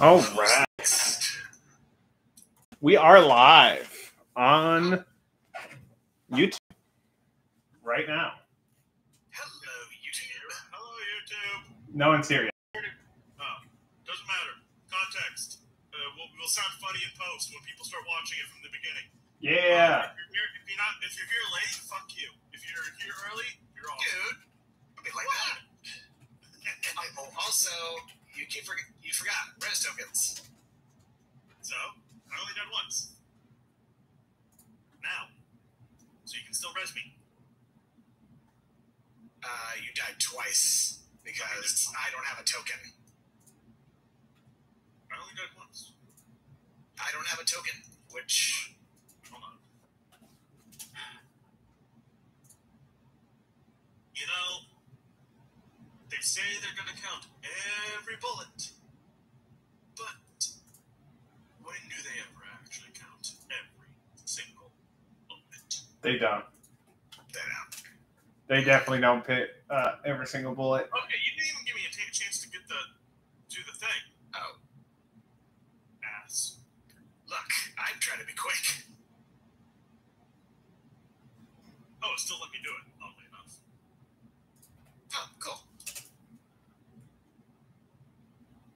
All right. We are live on YouTube right now. Hello, YouTube. Hello, YouTube. No one's here yet. Oh, doesn't matter. Context. Uh, we'll, we'll sound funny in post when people start watching it from the begining. Yeah. If you're, here, if you're not, if you're here late, fuck you. If you're here early, you're awesome. Dude, don't be like that. Oh, also, you keep forget you forgot res tokens. So, I only died once. Now. So you can still res me. Uh, you died twice because I don't have a token. I only died once. I don't have a token, which Hold on. You know, they say they're gonna count every bullet, but when do they ever actually count every single bullet? They don't. they don't. They definitely don't pick uh, every single bullet. Okay, you didn't even give me a chance to get the do the thing. Oh, Ass. look, I'm trying to be quick. Oh, it still let me do it. Oddly enough. Oh, cool.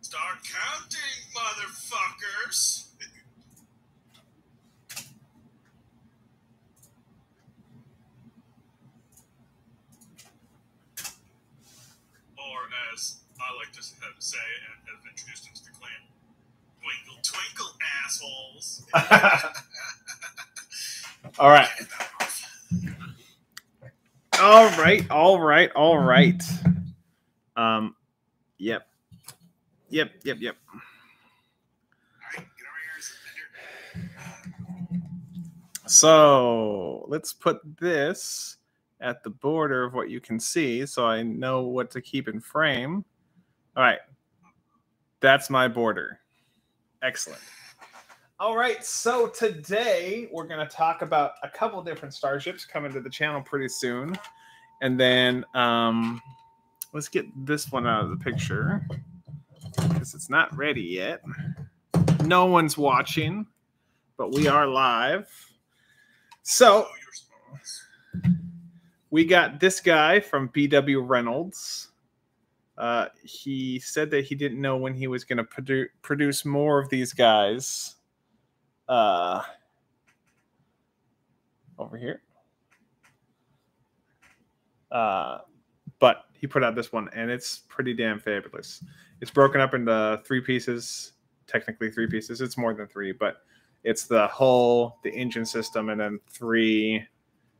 Start counting, motherfuckers. or as I like to have say and have introduced into the clan, twinkle twinkle assholes. All right. All right. All right. All right. Um. Yep. Yep. Yep. Yep. Here. So let's put this at the border of what you can see so I know what to keep in frame. All right. That's my border. Excellent. All right. So today we're going to talk about a couple different starships coming to the channel pretty soon. And then um, let's get this one out of the picture because it's not ready yet. No one's watching, but we are live. So we got this guy from BW Reynolds. Uh, he said that he didn't know when he was going to produ- produce more of these guys. Uh, over here. Uh, but he put out this one, and it's pretty damn fabulous. It's broken up into three pieces, technically three pieces. It's more than three, but it's the hull, the engine system, and then three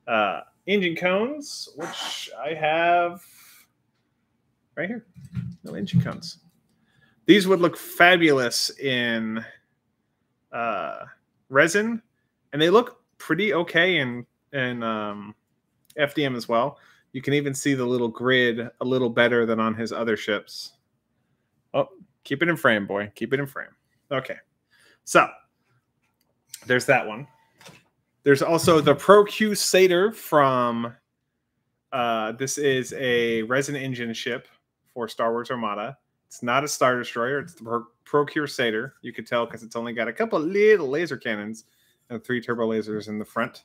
uh, engine cones, which I have right here. No engine cones. These would look fabulous in uh, resin, and they look pretty okay in in um, FDM as well. You can even see the little grid a little better than on his other ships. Oh, keep it in frame, boy. Keep it in frame. Okay. So there's that one. There's also the Pro Q Satyr from. Uh, this is a resin engine ship for Star Wars Armada. It's not a Star Destroyer. It's the Pro, Pro Satyr. You could tell because it's only got a couple little laser cannons and three turbo lasers in the front.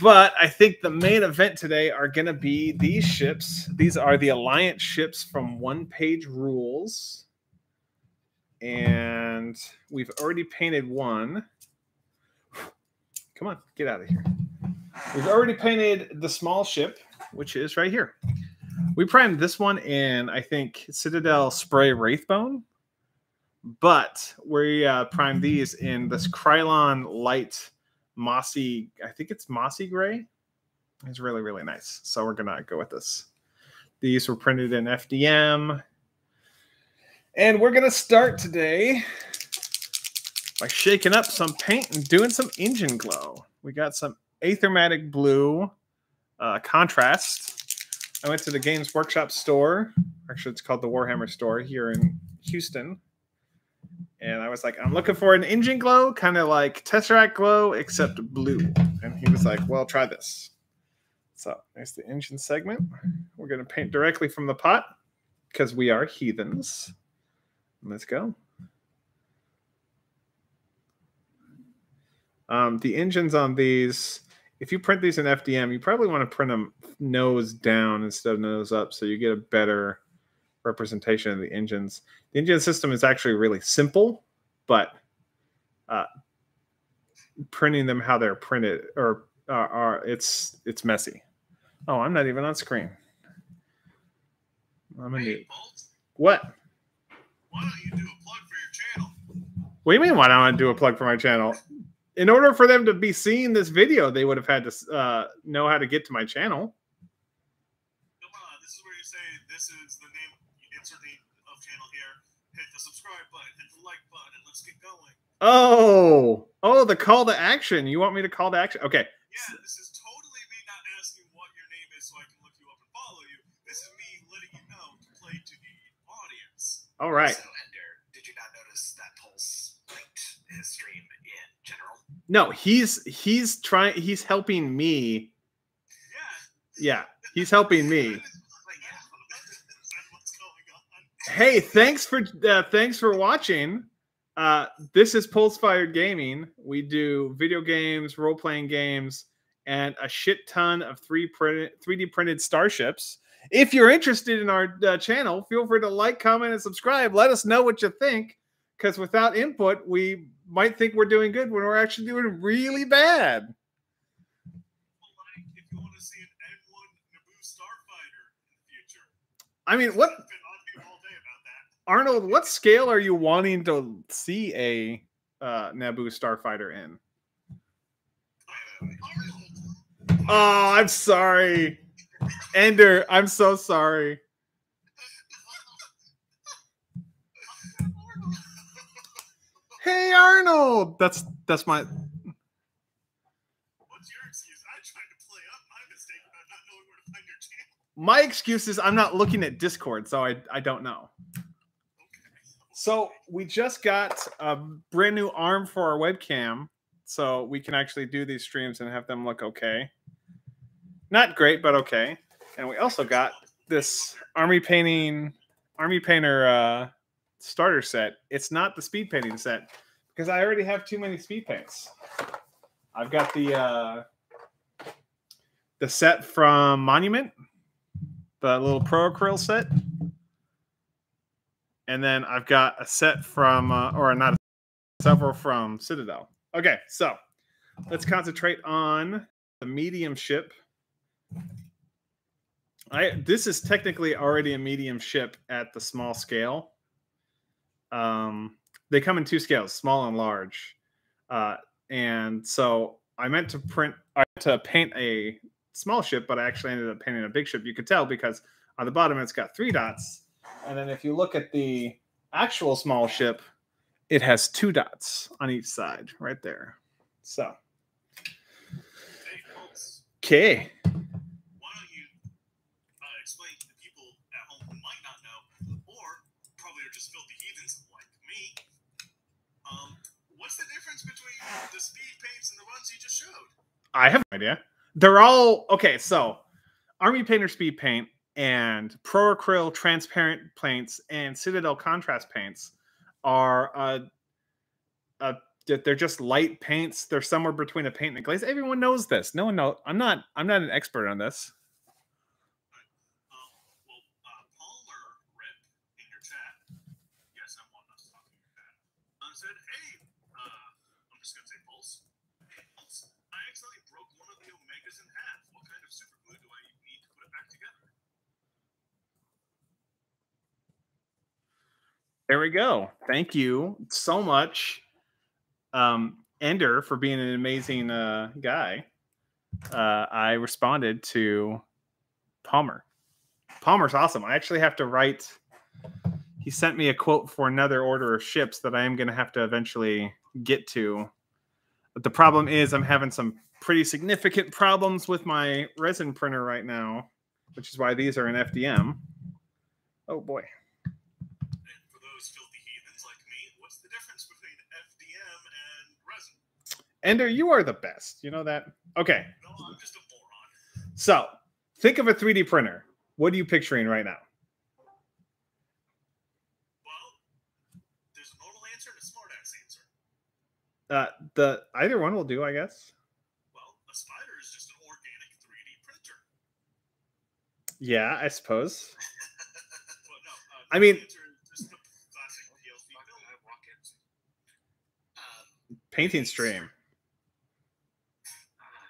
But I think the main event today are going to be these ships. These are the Alliance ships from One Page Rules. And we've already painted one. Come on, get out of here. We've already painted the small ship, which is right here. We primed this one in, I think, Citadel Spray Wraithbone, but we uh, primed these in this Krylon Light Mossy, I think it's Mossy Gray. It's really, really nice. So we're going to go with this. These were printed in FDM. And we're going to start today by shaking up some paint and doing some engine glow. We got some Aethermatic Blue uh, contrast. I went to the Games Workshop store. Actually, it's called the Warhammer store here in Houston. And I was like, I'm looking for an engine glow, kind of like Tesseract glow, except blue. And he was like, Well, try this. So there's the engine segment. We're going to paint directly from the pot because we are heathens. Let's go. Um, the engines on these, if you print these in FDM, you probably want to print them nose down instead of nose up so you get a better representation of the engines. The engine system is actually really simple, but uh, printing them how they're printed or uh, are it's it's messy. Oh, I'm not even on screen. I'm gonna Hey, what? why don't you do a plug for your channel? What do you mean? Why don't I do a plug for my channel? In order for them to be seeing this video, they would have had to uh, know how to get to my channel. Come on, this is where you say this is the name. You insert the of channel here. Hit the subscribe button. Hit the like button. and Let's get going. Oh, oh, the call to action. You want me to call to action? Okay. Yeah, this is totally me not asking what your name is so I can look you up and follow you. This is me letting you know to play to the audience. All right. So, Ender, did you not notice that Pulse linked his stream in general? No, he's he's trying. He's helping me. Yeah. Yeah, he's helping me. Like, yeah. That's what's going on. Hey, thanks for uh, thanks for watching. Uh, this is Pulsefired Gaming. We do video games, role playing games, and a shit ton of three printed 3D printed starships. If you're interested in our uh, channel, feel free to like, comment, and subscribe. Let us know what you think, because without input, we might think we're doing good when we're actually doing really bad. Like, if you want to see an N1 Naboo Starfighter in the future. I mean, what I've been on you all day about that. Arnold? What scale are you wanting to see a uh, Naboo starfighter in? Oh, I'm sorry. Ender, I'm so sorry. Hey Arnold. That's that's my What's your excuse? I tried to play up my mistake about not knowing where to find your channel. my excuse is I'm not looking at Discord, so I I don't know. So we just got a brand new arm for our webcam, so we can actually do these streams and have them look okay. Not great, but okay. And we also got this army painting army painter uh starter set. It's not the speed painting set because I already have too many speed paints. I've got the uh the set from Monument, the little Pro Acryl set. And then I've got a set from uh, or not several from Citadel. Okay, so let's concentrate on the medium ship. I this is technically already a medium ship at the small scale. Um, they come in two scales, small and large. Uh, and so I meant to print I to paint a small ship, but I actually ended up painting a big ship. You could tell because on the bottom it's got three dots, and then if you look at the actual small ship, it has two dots on each side, right there. So, okay. why don't you uh, explain to people at home who might not know, or probably are just filthy heathens like me, um, what's the difference between the speed paints and the ones you just showed? I have no idea. They're all okay. So, Army Painter Speed Paint and Pro Acryl Transparent Paints and Citadel Contrast Paints are uh, uh, they're just light paints. They're somewhere between a paint and a glaze. Everyone knows this. No one knows. I'm not. I'm not an expert on this. Um, well, uh, Palmer Rip in your chat, yes, I'm one that's talking in your chat, uh, said, hey, uh, I'm just going to say Pulse. Hey, Pulse, I accidentally broke one of the Omegas in half. What kind of super glue do I need to put it back together? There we go. Thank you so much, um, Ender, for being an amazing uh, guy. Uh, I responded to Palmer. Palmer's awesome. I actually have to write. He sent me a quote for another order of ships that I am going to have to eventually get to. But the problem is, I'm having some pretty significant problems with my resin printer right now, which is why these are in FDM. Oh boy. Ender, you are the best. You know that? Okay. No, I'm just a moron. So think of a 3D printer. What are you picturing right now? Well, there's a normal answer and a smartass answer. Uh, the either one will do, I guess. Well, a spider is just an organic 3D printer. Yeah, I suppose. Well, no. Uh, I mean- the answer is just the classic PLA film. I walk in. Um, Painting stream. uh,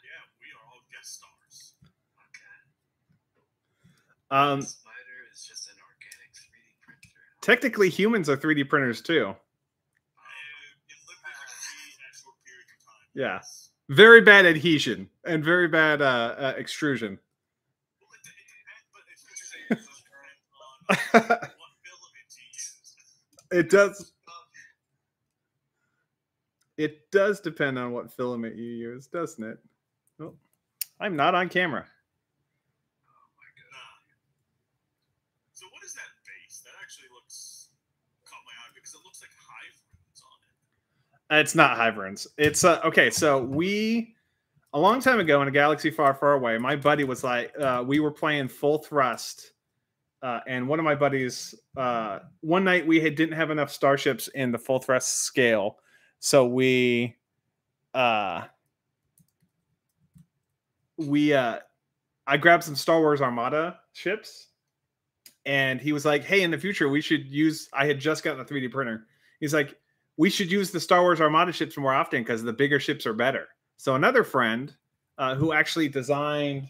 Yeah, we are all guest stars. okay. Um, The spider is just an organic 3D printer. technically, humans are 3D printers too. In limited degree at short period of time. Yeah. yes. Very bad adhesion and very bad uh, uh, extrusion. Filament. It does. It does depend on what filament you use, doesn't it? Oh, I'm not on camera. Oh my god. Nah. So what is that base? That actually looks caught my eye because it looks like hive runes on it. It's not Hiverns. It's uh, okay. So we a long time ago in a galaxy far, far away, my buddy was like, uh, we were playing full thrust, uh, and one of my buddies, uh, one night we had didn't have enough starships in the full thrust scale, so we, uh, we, uh, I grabbed some Star Wars Armada ships, and he was like, "Hey, in the future, we should use." I had just gotten a 3D printer. He's like, we should use the Star Wars Armada ships more often because the bigger ships are better. So another friend uh, who actually designed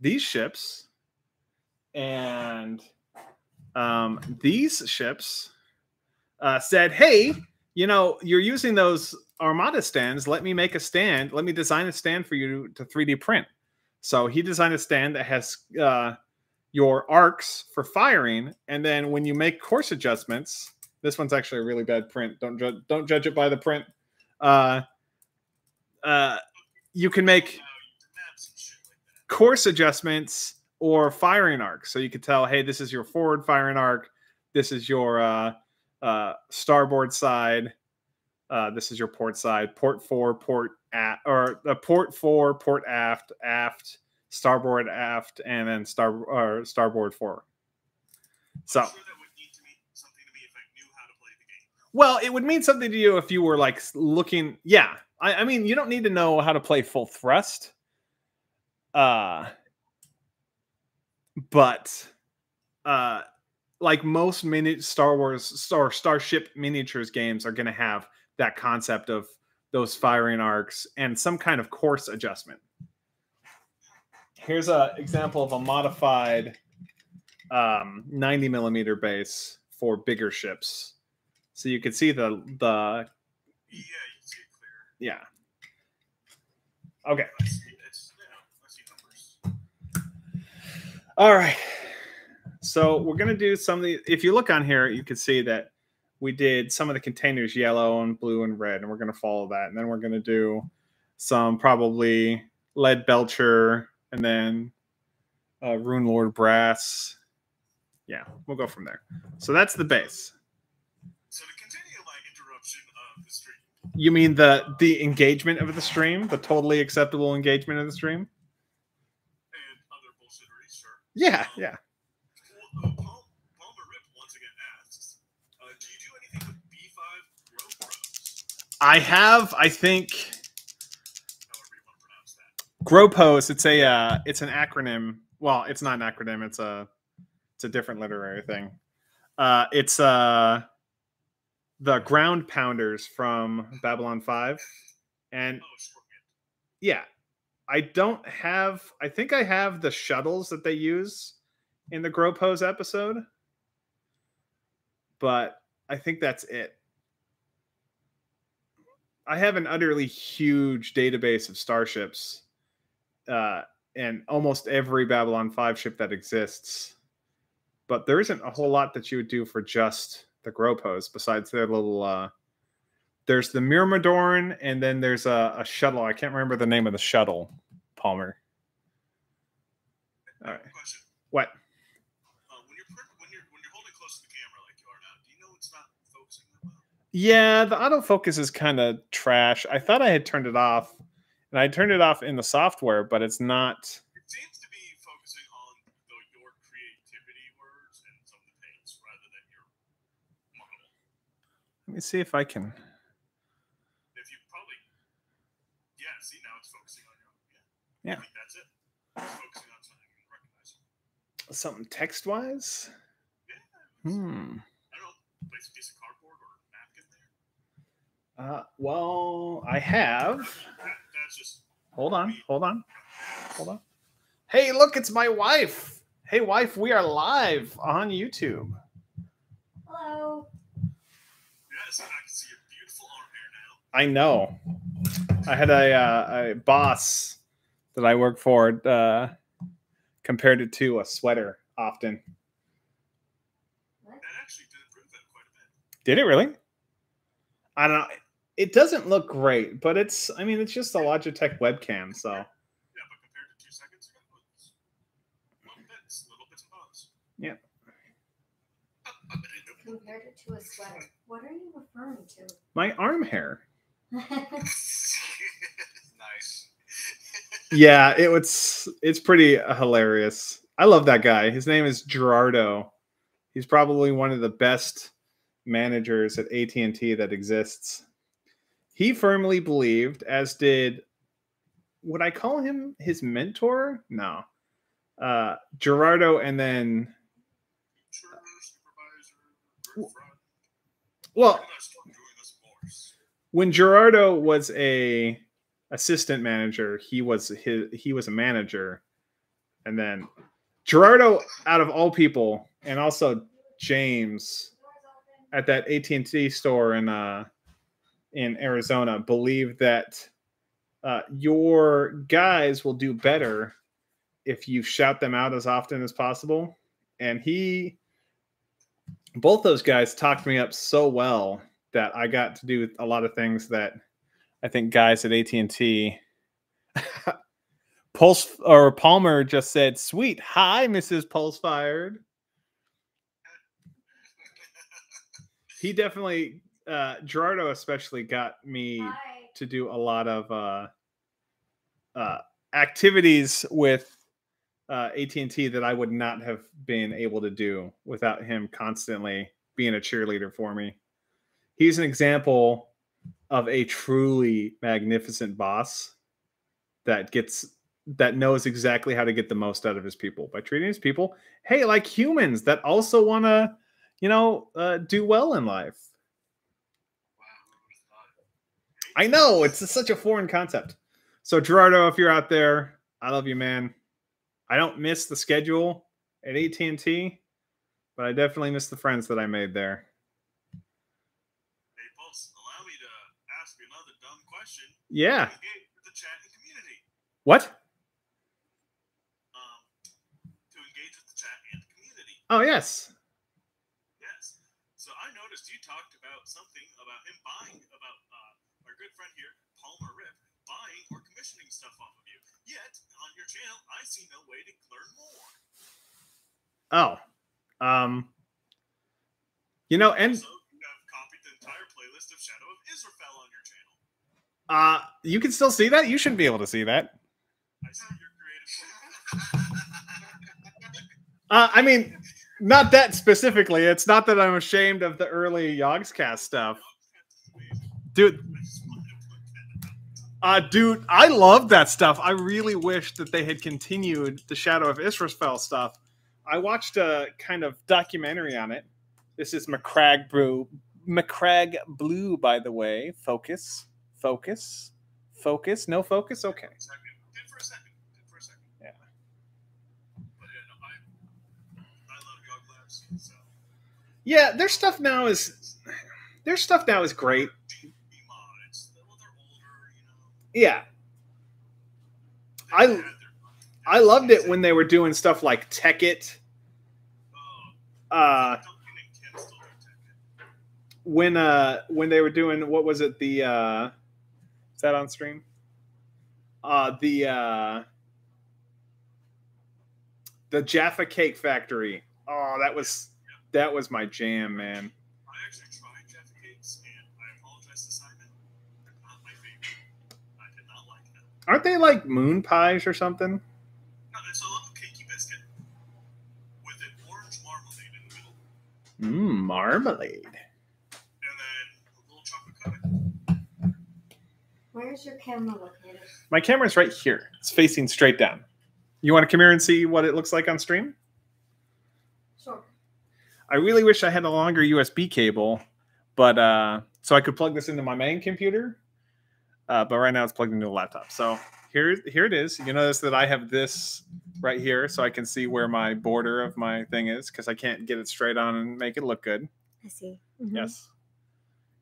these ships and um, these ships uh, said, "Hey, you know, you're using those Armada stands. Let me make a stand. Let me design a stand for you to 3D print." So he designed a stand that has uh, your arcs for firing, and then when you make course adjustments, this one's actually a really bad print. Don't judge. Don't judge it by the print. Uh, uh, you can make course adjustments or firing arcs, so you could tell, hey, this is your forward firing arc. This is your uh, uh, starboard side. Uh, this is your port side. Port four, port at, or uh, port four, port aft, aft, starboard aft, and then star or starboard four. So. Sure that would need to mean something to me if I knew how to play the game. Well, it would mean something to you if you were like looking. Yeah, I, I mean, you don't need to know how to play full thrust. Uh, but uh, like most mini Star Wars Star Starship miniatures games are going to have that concept of those firing arcs and some kind of course adjustment. Here's an example of a modified um, 90 millimeter base for bigger ships. So you can see the the Yeah, you can see it clear. yeah. Okay. I see, it's, you know, I see numbers. All right. So we're gonna do some of the. If you look on here, you can see that we did some of the containers yellow and blue and red, and we're gonna follow that, and then we're gonna do some probably Leadbelcher, and then uh, rune lord brass. Yeah, we'll go from there. So that's the base. So to continue my interruption of the stream, You mean the the engagement of the stream, the totally acceptable engagement of the stream? and other bullshittery, sure. Yeah, yeah. Well, uh, Paul, Palmer Rip once again asks, uh, do you do anything with B5 Grow Pros? I have, I think, However you want to pronounce that. Gropos. It's a, uh, it's an acronym. Well, it's not an acronym. It's a, it's a different literary thing. Uh, it's uh, the ground pounders from Babylon Five, and Oh, yeah, I don't have. I think I have the shuttles that they use in the Gropos episode, but I think that's it. I have an utterly huge database of starships, uh, and almost every Babylon Five ship that exists. But there isn't a whole lot that you would do for just the Gropos besides their little. Uh, there's the Myrmidorn, and then there's a, a shuttle. I can't remember the name of the shuttle, Palmer. All right. Question. What? Uh, when you're when you're when you're holding close to the camera like you are now, do you know it's not focusing that well? Yeah, the autofocus is kind of trash. I thought I had turned it off, and I turned it off in the software, but it's not. It seems to be focusing on the, your creativity words and some of the paints rather than your model. Let me see if I can. If you probably, yeah. See now it's focusing on your. Yeah. Yeah. I think that's it. It's focusing on something you can recognize. Something text wise. Yeah. Hmm. I don't know. Place a piece of cardboard or napkin there. Uh, well, I have. That, that's just. Hold on. Hold on. Hold on. Hey, look, it's my wife. Hey, wife, we are live on YouTube. Hello. Yes, I can see your beautiful arm hair now. I know. I had a, uh, a boss that I work for uh, compared it to a sweater often. That actually did improve it quite a bit. Did it really? I don't know. It doesn't look great, but it's, I mean, it's just a Logitech webcam. So, Yeah, but compared to two seconds ago, it's little bits, little bits and bobs. Compared it to a sweater. What are you referring to? my arm hair. nice. Yeah, it was, it's pretty hilarious. I love that guy. His name is Gerardo. He's probably one of the best managers at AT&T that exists. He firmly believed, as did, would I call him his mentor? No. Uh, Gerardo and then, Teacher, supervisor, good friend. Well, When I start doing this course, when Gerardo was a assistant manager, he was his he was a manager, and then Gerardo, out of all people, and also James at that AT and T store in uh in Arizona, believed that uh, your guys will do better if you shout them out as often as possible, and he. Both those guys talked me up so well that I got to do a lot of things that I think guys at AT and T. Pulse or Palmer just said, "Sweet, hi, Mrs. Pulse Fired." He definitely, uh, Gerardo especially got me Hi. to do a lot of uh, uh, activities with uh, AT&T that I would not have been able to do without him constantly being a cheerleader for me. He's an example of a truly magnificent boss that gets that knows exactly how to get the most out of his people by treating his people hey like humans that also want to you know uh, do well in life? I know it's such a foreign concept. So Gerardo, if you're out there, I love you, man. I don't miss the schedule at AT and T, but I definitely miss the friends that I made there. Hey, Pulse, allow me to ask you another dumb question. Yeah. To engage with the chat and community. What? Um, to engage with the chat and community. Oh yes. Yes. So I noticed you talked about something about him buying, about uh, our good friend here, Palmer Rip, buying or commissioning stuff off of you. Yet on your channel, I see no way to learn more. Oh. Um. You know, and also, you have copied the entire playlist of Shadow of Israfel on your channel. uh, you can still see that. You shouldn't be able to see that. I see your creative. Uh, I mean, not that specifically. It's not that I'm ashamed of the early Yogscast stuff, dude. Uh, dude, I love that stuff. I really wish that they had continued the Shadow of Israfel stuff. I watched a kind of documentary on it. This is McCrag Brew, Macragge Blue, by the way. Focus, focus, focus. No focus. Okay. Did for a second. Did for a second. Yeah. But yeah, no, I, I love Yog Labs. So. Yeah, their stuff now is their stuff now is great. Deep mods. Well, they're older, you know. Yeah, I- I loved it when they were doing stuff like Tekkit. Uh, when uh when they were doing what was it the uh is that on stream? Uh the uh the jaffa cake factory. Oh that was that was my jam man Aren't they like moon pies or something? No, it's a little cakey biscuit with an orange marmalade in the middle. Mmm, marmalade. And then a little chocolate coating. Where's your camera located? My camera's right here. It's facing straight down. You want to come here and see what it looks like on stream? Sure. I really wish I had a longer USB cable, but uh, so I could plug this into my main computer uh, but right now it's plugged into a laptop. So here, here it is. You notice that I have this right here, so I can see where my border of my thing is because I can't get it straight on and make it look good. I see. Mhm. Yes.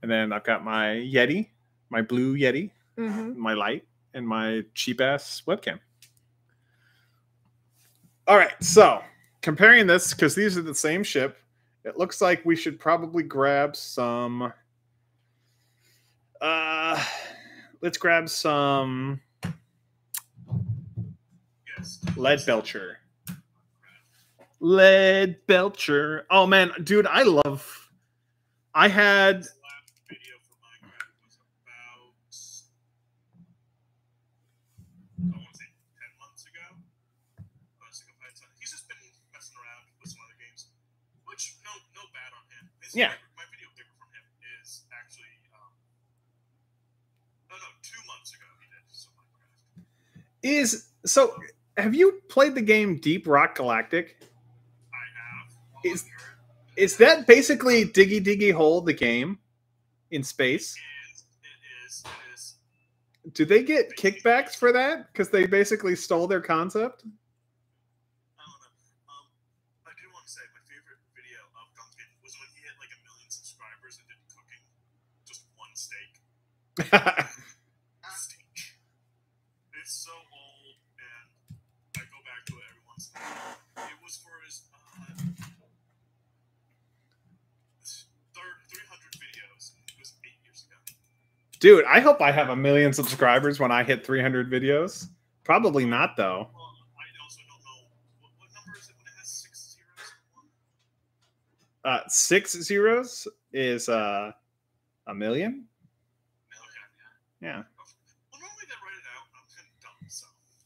And then I've got my Yeti, my blue Yeti, Mhm. my light, and my cheap ass webcam. All right, so comparing this because these are the same ship, it looks like we should probably grab some. Uh, let's grab some Leadbelcher. Lead belcher. Oh man, dude, I love. I had His last video for Minecraft was about I want to say ten months ago. I was like, "I've had some-" He's just been messing around with some other games, which no no bad on him. His Yeah. favorite- my video favorite from him is actually um, no no two months ago he did some Minecraft. Is so. Have you played the game Deep Rock Galactic? I have. Is- Is that basically Diggy Diggy Hole the game in space? It is it is it is Do they get kickbacks for that? Because they basically stole their concept. Dude, I hope I have a million subscribers when I hit 300 videos. Probably not, though. Uh, six zeros is uh, a million. Yeah.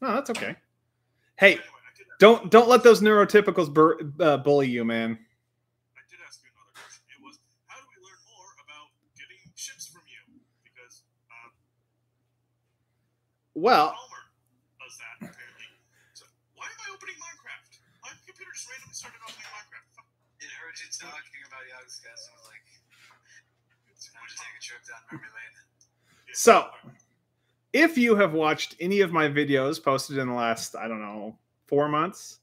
No, that's okay. Hey, don't don't let those neurotypicals bur- uh, bully you, man. I did ask you another question. It was, how do we learn more about getting ships from you? Because uh, Well, does that apparently. So why am I opening Minecraft? My computer just randomly started opening Minecraft. Fuck. You talking about Yogscast and was like, time to take a trip down memory lane. Yeah. So- if you have watched any of my videos posted in the last, I don't know, four months,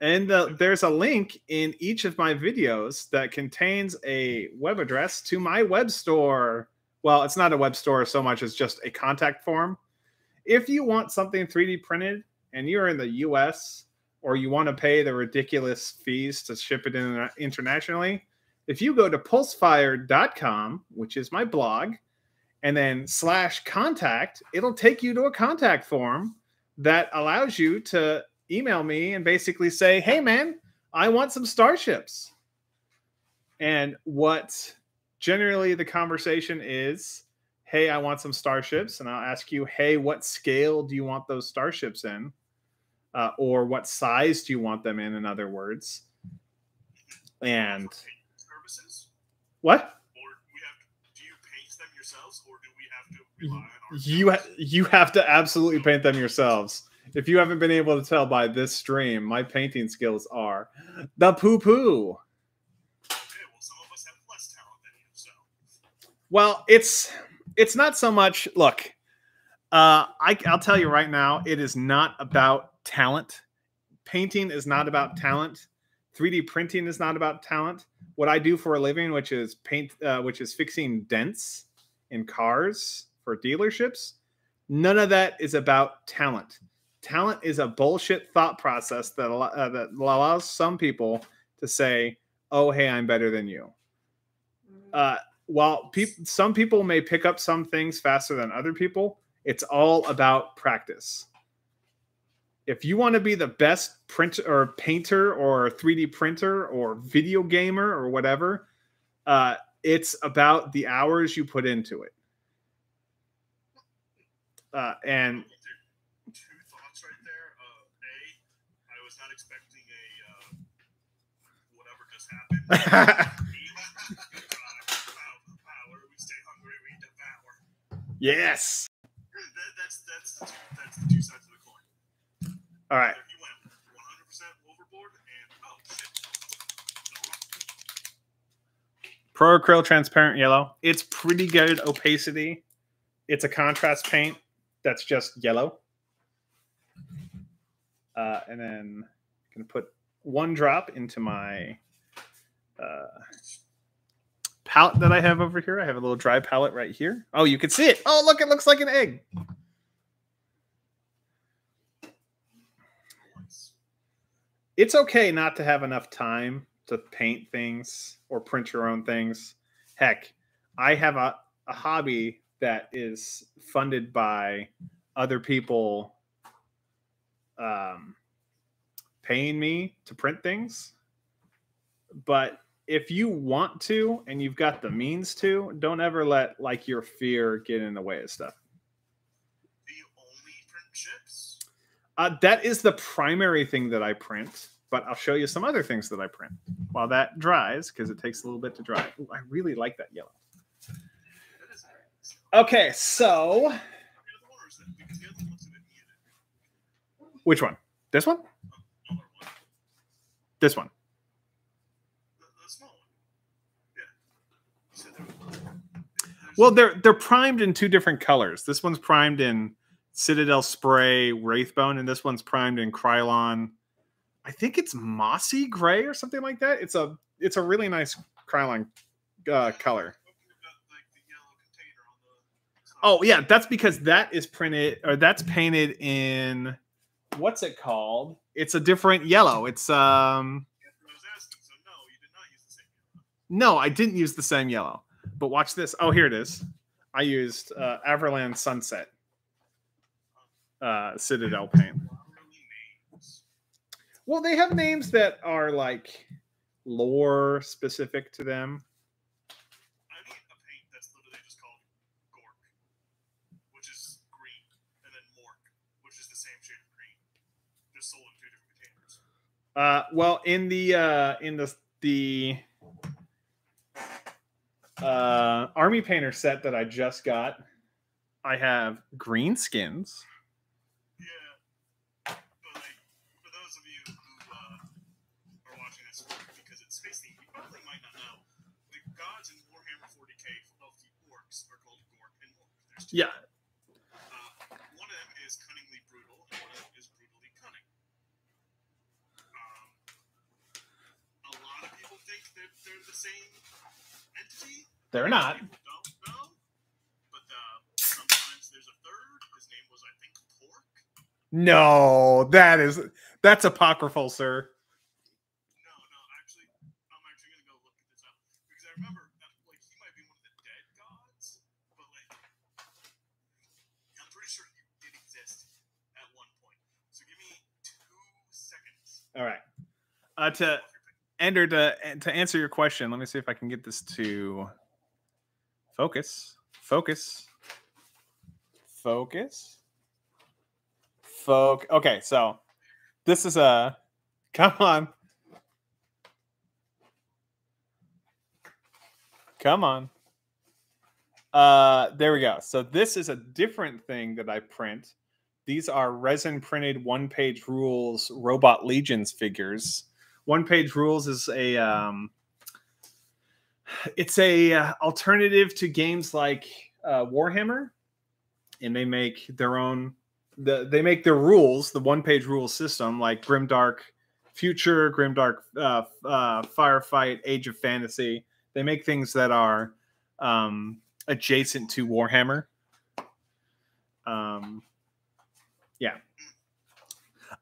and uh, there's a link in each of my videos that contains a web address to my web store. Well, it's not a web store so much as just a contact form. If you want something 3D printed and you're in the US or you want to pay the ridiculous fees to ship it in internationally, if you go to pulsefire.com, which is my blog, and then slash contact, it'll take you to a contact form that allows you to email me and basically say, hey, man, I want some starships. And what generally the conversation is, hey, I want some starships. And I'll ask you, hey, what scale do you want those starships in? Uh, or what size do you want them in, in other words? And services, what? or we have to, do you paint them yourselves, or do we have to rely on our you ha- you have to absolutely paint them yourselves. If you haven't been able to tell by this stream, my painting skills are the poo poo. Okay, well, some of us have less talent than you, so Well, it's it's not so much. Look, uh, I, I'll tell you right now, it is not about talent. Painting is not about talent. 3D printing is not about talent. What I do for a living, which is paint, uh, which is fixing dents in cars for dealerships, none of that is about talent. Talent is a bullshit thought process that uh, that allows some people to say, "Oh, hey, I'm better than you." uh, while peop- some people may pick up some things faster than other people, it's all about practice. If you want to be the best print or painter or 3D printer or video gamer or whatever, uh, it's about the hours you put into it. Uh, and two thoughts right there. Uh, a, I was not expecting a uh, whatever just happened. Power, we stay hungry, we devour. yes, that's that's the two, that's the two sides of the coin. All right. You went 100% overboard, and oh shit. Pro Acryl Transparent Yellow. It's pretty good opacity. It's a contrast paint that's just yellow. Uh, and then I'm going to put one drop into my uh, palette that I have over here. I have a little dry palette right here. Oh, you can see it. Oh, look, it looks like an egg. It's okay not to have enough time to paint things or print your own things. Heck, I have a, a hobby that is funded by other people um, paying me to print things. But if you want to and you've got the means to, don't ever let like your fear get in the way of stuff. Do you only print ships? Uh, that is the primary thing that I print, but I'll show you some other things that I print while that dries because it takes a little bit to dry. Ooh, I really like that yellow. That is nice. Okay, so How many other one or is that because the other one looks a bit muted? which one? This one. This one. The, the small one. Yeah. You said there was there's- Well, they're they're primed in two different colors. This one's primed in Citadel Spray Wraithbone, and this one's primed in Krylon. I think it's mossy gray or something like that. It's a it's a really nice Krylon uh, color. Talking about, like, the yellow container on the side. Oh yeah, that's because that is printed or that's painted in what's it called? It's a different yellow. It's um That's I was asking. So no, you did not use the same yellow. no, I didn't use the same yellow. But watch this. Oh, here it is. I used uh, Averland Sunset uh, Citadel paint. Well, they have names that are like lore specific to them. I need a paint that's literally just called Gork, which is green, and then Mork, which is the same shade of green, just sold in two different containers. Uh, well, in the uh, in the the uh, army painter set that I just got, I have green skins. Yeah, but like for those of you who uh, are watching this because it's themed, you probably might not know the gods in Warhammer 40k of the orcs are called Gork and Mork. There's two. Yeah, Uh, one of them is cunningly brutal, and one of them is brutally cunning. Um, a lot of people think that they're the same entity. They're not. People don't know, but uh, sometimes there's a third. His name was, I think, Pork. No, that is that's apocryphal, sir. No, no, actually, I'm actually gonna go look this up because I remember that, like he might be one of the dead gods, but like I'm pretty sure he did exist at one point. So give me two seconds. All right. Uh, to Ender to to answer your question, let me see if I can get this to focus. Focus. Focus. Foc. Okay, so this is a come on. Come on. Uh there we go. So this is a different thing that I print. These are resin printed one page rules robot legions figures one page rules is a um, it's a uh, alternative to games like uh, warhammer and they make their own the, they make their rules the one page rule system like grimdark future grimdark uh, uh, firefight age of fantasy. They make things that are um, adjacent to warhammer. Um, yeah.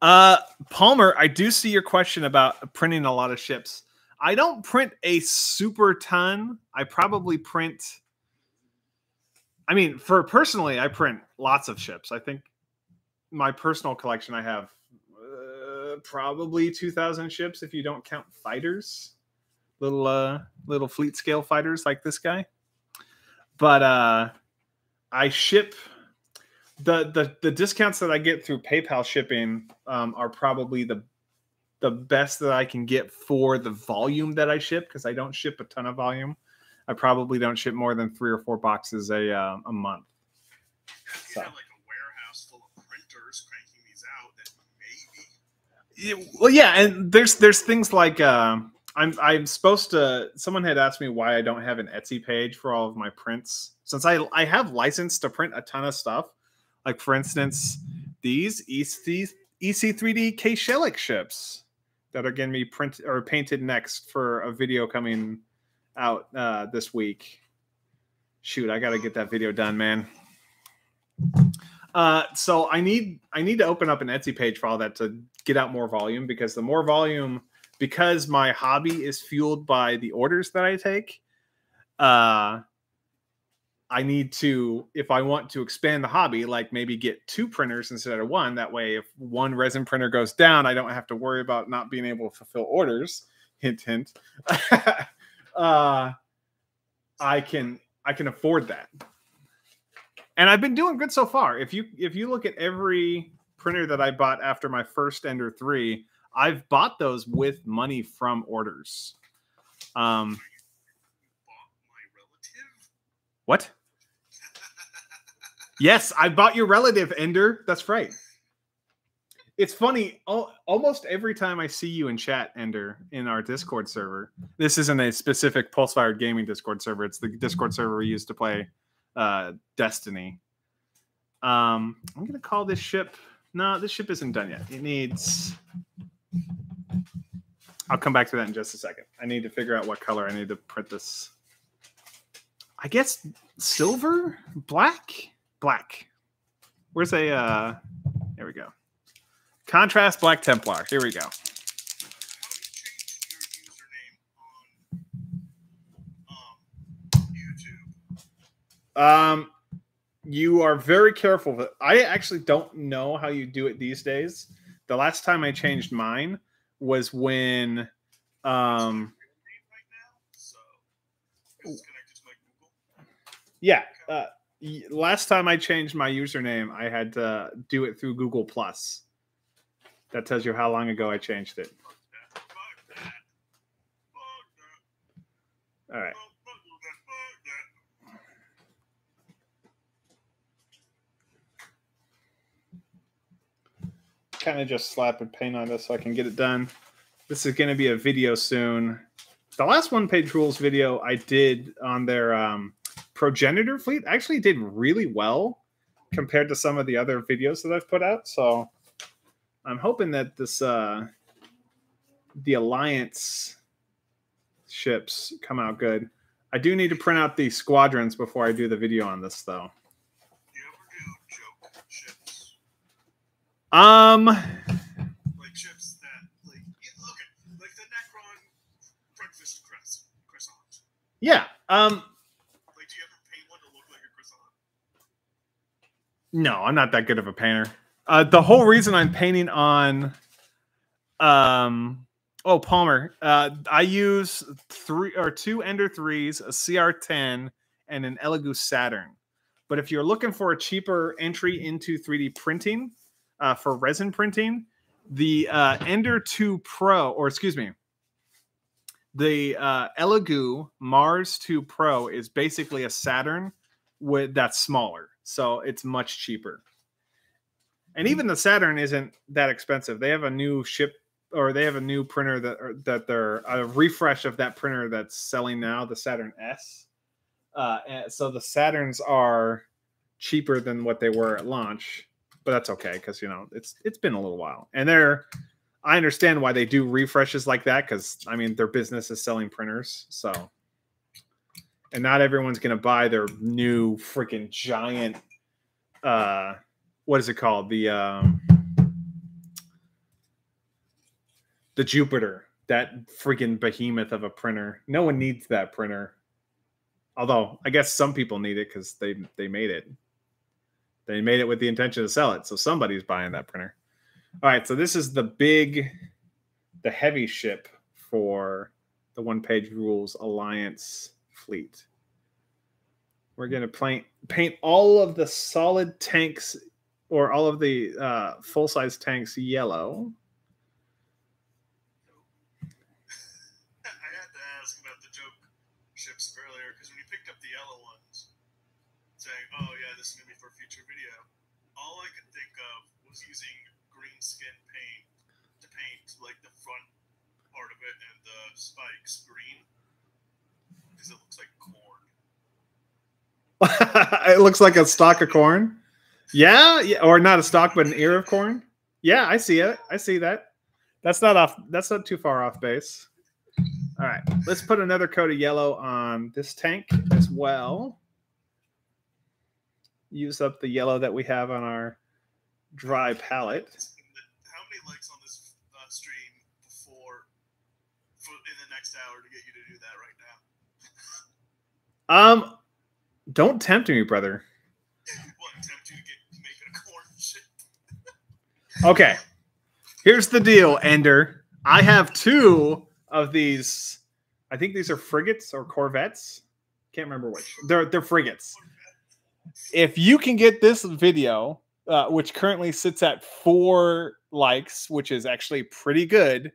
Uh, Palmer, I do see your question about printing a lot of ships. I don't print a super ton. I probably print. I mean, for personally, I print lots of ships. I think my personal collection, I have uh, probably two thousand ships if you don't count fighters, little uh, little fleet scale fighters like this guy. But uh, I ship the the the discounts that I get through PayPal shipping um, are probably the the best that I can get for the volume that I ship because I don't ship a ton of volume. I probably don't ship more than three or four boxes a uh, a month. So. Have, like, a out, well, yeah, and there's there's things like uh, I'm I'm supposed to. Someone had asked me why I don't have an Etsy page for all of my prints since I I have license to print a ton of stuff. Like for instance, these EC EC3D K Shellick ships that are going to be printed or painted next for a video coming out uh, this week. Shoot, I got to get that video done, man. Uh, so I need I need to open up an Etsy page for all that to get out more volume because the more volume, because my hobby is fueled by the orders that I take. Uh, I need to, if I want to expand the hobby, like maybe get two printers instead of one. That way, if one resin printer goes down, I don't have to worry about not being able to fulfill orders. Hint, hint. uh, I can I can afford that, and I've been doing good so far. If you if you look at every printer that I bought after my first Ender three, I've bought those with money from orders. Um, Bought my relative. what? Yes, I bought your relative, Ender. That's right. It's funny. al- Almost every time I see you in chat, Ender, in our Discord server, this isn't a specific Pulsefired Gaming Discord server. It's the Discord server we use to play uh, Destiny. Um, I'm gonna call this ship. No, this ship isn't done yet. It needs. I'll come back to that in just a second. I need to figure out what color I need to print this. I guess silver, black, black. Where's a? uh There we go. Contrast black Templar. Here we go. You change your username on um, Um, you are very careful. I actually don't know how you do it these days. The last time I changed mine was when, um, my real name right now, so it's connected to my Google. yeah. Uh, last time I changed my username, I had to do it through Google Plus. That tells you how long ago I changed it. All right. Kind of just slap and paint on this so I can get it done. This is going to be a video soon. The last one page rules video I did on their um, progenitor fleet actually did really well compared to some of the other videos that I've put out. So I'm hoping that this uh, the alliance ships come out good. I do need to print out the squadrons before I do the video on this though. You ever do joke ships? Um Like ships that, like, look at, like the Necron breakfast croissant. yeah, um Like, do you ever paint one to look like a croissant? No, I'm not that good of a painter. Uh, the whole reason I'm painting on, um, oh Palmer, uh, I use three or two Ender threes, a CR10, and an Elegoo Saturn. But if you're looking for a cheaper entry into 3D printing, uh, for resin printing, the uh, Ender 2 Pro, or excuse me, the uh, Elegoo Mars 2 Pro is basically a Saturn with that's smaller, so it's much cheaper. And even the Saturn isn't that expensive. They have a new ship or they have a new printer that or, that they're a refresh of that printer that's selling now, the Saturn S. Uh, and so the Saturns are cheaper than what they were at launch, but that's okay because you know it's it's been a little while, and they're I understand why they do refreshes like that because I mean their business is selling printers, so and not everyone's gonna buy their new freaking giant uh what is it called the um the Jupiter that freaking behemoth of a printer. No one needs that printer. Although I guess some people need it because they they made it. They made it with the intention to sell it, so somebody's buying that printer. All right, so this is the big, the heavy ship for the one page rules alliance fleet. We're gonna paint paint all of the solid tanks or all of the uh, full size tanks yellow. I had to ask about the joke ships earlier because when you picked up the yellow ones, saying, "Oh yeah, this is gonna be for a future video," all I could think of was using green skin paint to to paint like the front part of it and the spikes green because it looks like corn. it looks like a stalk of corn. Yeah, yeah, or not a stalk, but an ear of corn. Yeah, I see it. I see that. That's not off. That's not too far off base. All right, let's put another coat of yellow on this tank as well. Use up the yellow that we have on our dry palette. How many likes on this uh, stream before for, in the next hour to get you to do that right now? Um, don't tempt me, brother. What attempt you to get making a corn shit? Okay. Here's the deal, Ender. I have two of these. I think these are frigates or corvettes. Can't remember which. They're they're frigates. If you can get this video, uh, which currently sits at four likes, which is actually pretty good,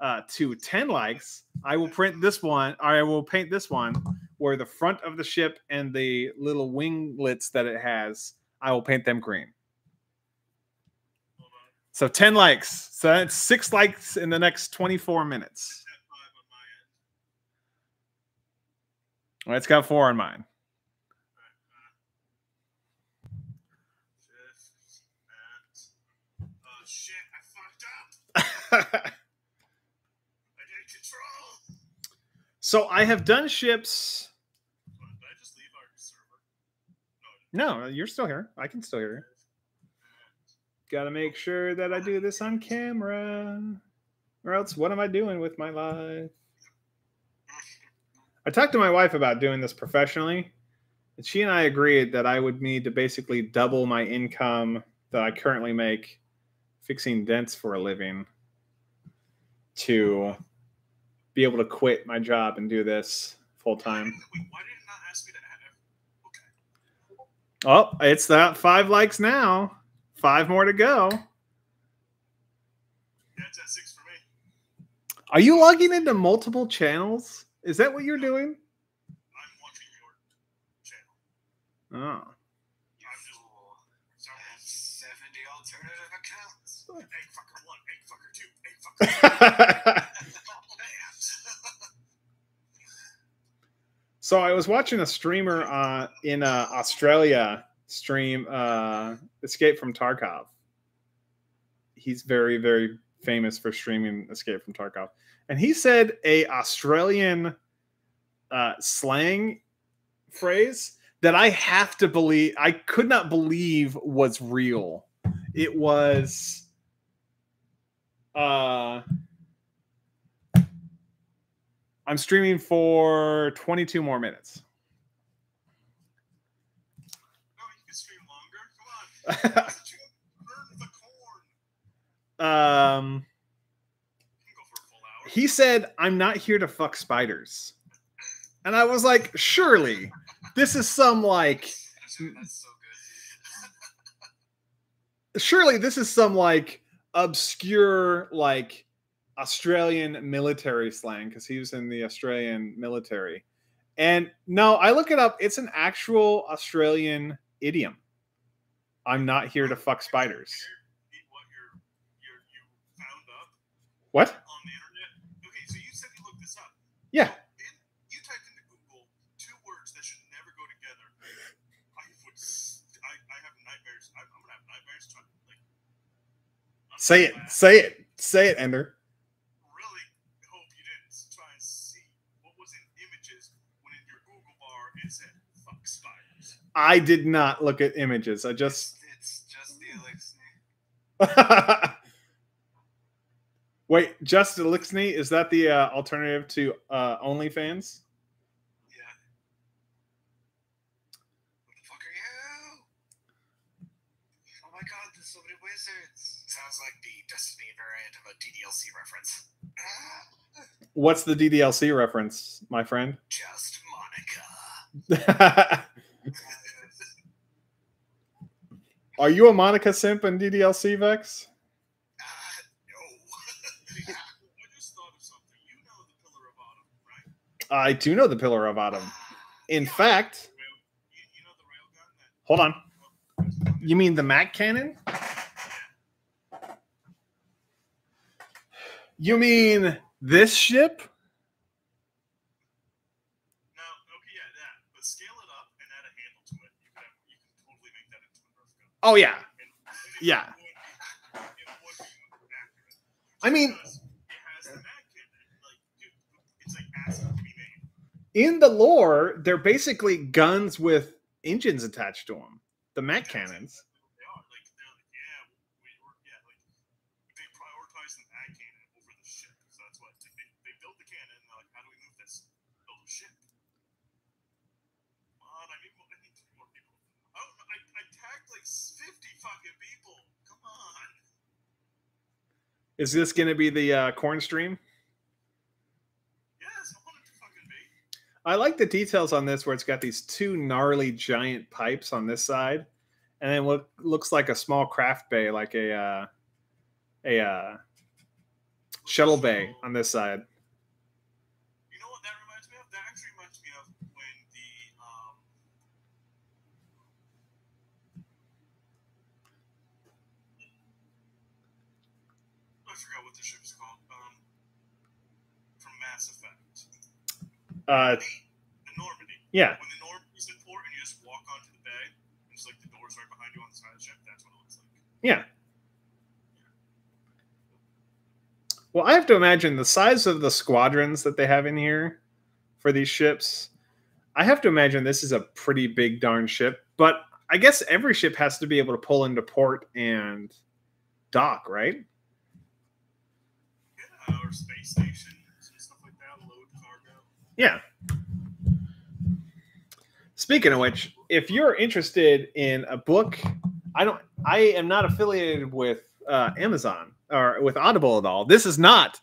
uh, to ten likes, I will print this one. I will paint this one where the front of the ship and the little winglets that it has, I will paint them green. So 10 likes. So that's six likes in the next 24 minutes. Well, it's got four on mine. Oh shit, I fucked up. I did control. So I have done ships. Did I just leave our server? No, you're still here. I can still hear you. Got to make sure that I do this on camera. Or else, what am I doing with my life? I talked to my wife about doing this professionally, and she and I agreed that I would need to basically double my income that I currently make fixing dents for a living to be able to quit my job and do this full time. Wait, why did it not ask me to have? Okay. Oh, it's that five likes now. Five more to go. Yeah, at six for me. Are you logging into multiple channels? Is that what you're doing? I'm watching your channel. Oh. I'm just. I have 70 alternative accounts. Egg fucker one, egg fucker two, egg fucker three. So I was watching a streamer uh, in uh, Australia stream uh, Escape from Tarkov. He's very, very famous for streaming Escape from Tarkov, and he said a Australian uh, slang phrase that I have to believe. I could not believe was real. It was. Uh, I'm streaming for 22 more minutes. No, you can stream longer. Come on. The corn. um, You can go for a full hour. he said, I'm not here to fuck spiders. And I was like, surely this is some like, Actually, that's so good. surely this is some like obscure, like Australian military slang because he was in the Australian military. And no, I look it up. It's an actual Australian idiom. I'm not here to fuck spiders. What on the internet. Okay, so you said you looked this up. Yeah. In, you typed into Google two words that should never go together. I would. I, I have nightmares. I'm, I'm gonna have nightmares trying. Like. Say it. Say it. Say it, Ender. Really hope you didn't try and see what was in images when in your Google bar it said "fuck spiders." I did not look at images. I just. It's just the elixir. Wait, just Elixni? Is that the uh, alternative to uh, OnlyFans? Yeah. What the fuck are you? Oh my god, there's so many wizards. Sounds like the Destiny variant of a DDLC reference. What's the DDLC reference, my friend? Just Monika. Are you a Monika simp in DDLC, Vex? Ah, no. I just thought of something. You know the Pillar of Autumn, right? I do know the Pillar of Autumn. In Yeah. fact, you, you know the railgun that. hold on. You mean the Mac cannon? You mean this ship? Now, okay, yeah, that. But scale it up and add a handle to it. You can, have, you can totally make that into a Nerf gun. Oh yeah. And, and it Yeah. would be- it would be accurate. I mean- Because it has the mag cannon. Like, dude, it's like yeah, yeah. be made. In the lore, they're basically guns with engines attached to them. The Mac cannons. Like fifty fucking people. Come on. Is this going to be the uh, corn stream? Yes, I want it to fucking be. I like the details on this where it's got these two gnarly giant pipes on this side, and then what looks like a small craft bay, like a uh, a uh, shuttle bay on this side. You know what that reminds me of? That actually reminds me of when the um. I forgot what the ship is called. Um, from Mass Effect. Uh, The Normandy. yeah, When the Normandy's in port and you just walk onto the bay, and just like the doors right behind you on the side of the ship, that's what it looks like. yeah. Well, I have to imagine the size of the squadrons that they have in here for these ships. I have to imagine this is a pretty big darn ship, but I guess every ship has to be able to pull into port and dock, right? Yeah, or space Yeah. Speaking of which, if you're interested in a book, I don't. I am not affiliated with uh, Amazon or with Audible at all. This is not.